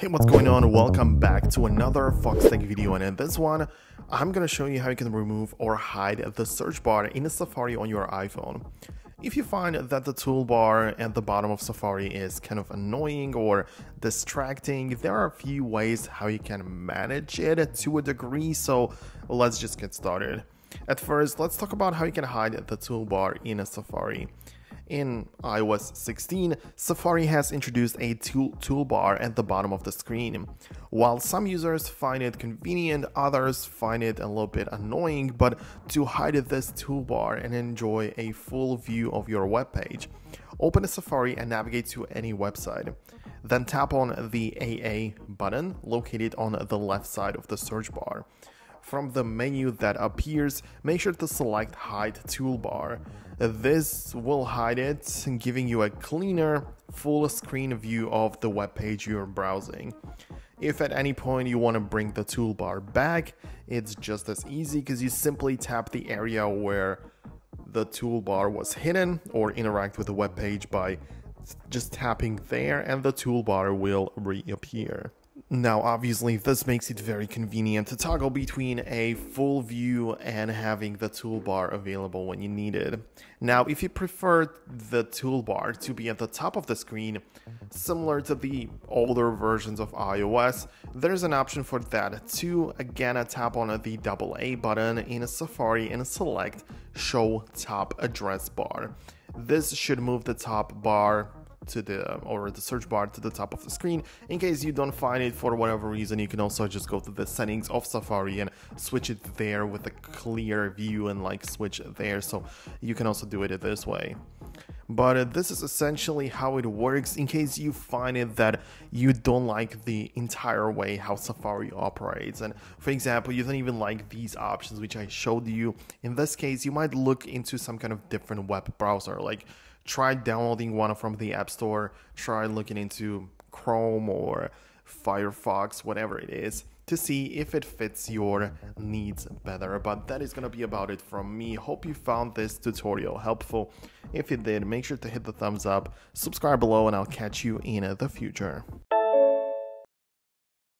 Hey, what's going on? Welcome back to another Foxtecc video and in this one, I'm gonna show you how you can remove or hide the search bar in Safari on your iPhone. If you find that the toolbar at the bottom of Safari is kind of annoying or distracting, there are a few ways how you can manage it to a degree, so let's just get started. At first, let's talk about how you can hide the toolbar in a Safari. In iOS 16, Safari has introduced a tool toolbar at the bottom of the screen. While some users find it convenient, others find it a little bit annoying, but to hide this toolbar and enjoy a full view of your web page, open a Safari and navigate to any website. Then tap on the AA button located on the left side of the search bar. From the menu that appears, make sure to select Hide Toolbar. This will hide it, giving you a cleaner, full screen view of the web page you're browsing. If at any point you want to bring the toolbar back, it's just as easy because you simply tap the area where the toolbar was hidden or interact with the web page by just tapping there and the toolbar will reappear. Now, obviously, this makes it very convenient to toggle between a full view and having the toolbar available when you need it. Now, if you prefer the toolbar to be at the top of the screen, similar to the older versions of iOS, there's an option for that too. Again, tap on the double A button in Safari and select Show Top Address Bar. This should move the top bar to the or the search bar to the top of the screen. In case you don't find it for whatever reason, you can also just go to the settings of Safari and switch it there with a clear view and like switch there. So you can also do it this way. But uh, this is essentially how it works in case you find it that you don't like the entire way how Safari operates. And for example, you don't even like these options which I showed you. In this case, you might look into some kind of different web browser like try downloading one from the App Store, try looking into Chrome or Firefox, whatever it is, to see if it fits your needs better. But that is to be about it from me. Hope you found this tutorial helpful. If you did, make sure to hit the thumbs up, subscribe below, and I'll catch you in the future.